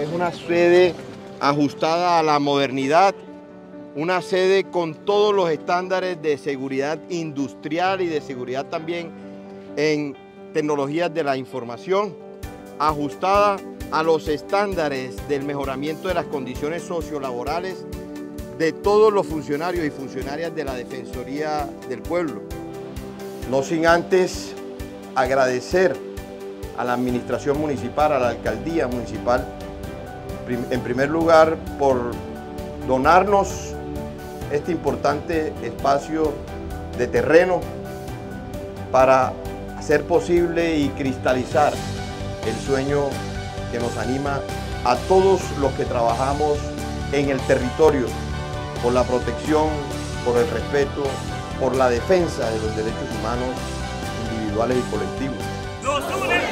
Es una sede ajustada a la modernidad, una sede con todos los estándares de seguridad industrial y de seguridad también en tecnologías de la información, ajustada a los estándares del mejoramiento de las condiciones sociolaborales de todos los funcionarios y funcionarias de la Defensoría del Pueblo. No sin antes agradecer a la administración municipal, a la alcaldía municipal, en primer lugar por donarnos este importante espacio de terreno para hacer posible y cristalizar el sueño que nos anima a todos los que trabajamos en el territorio por la protección, por el respeto, por la defensa de los derechos humanos individuales y colectivos.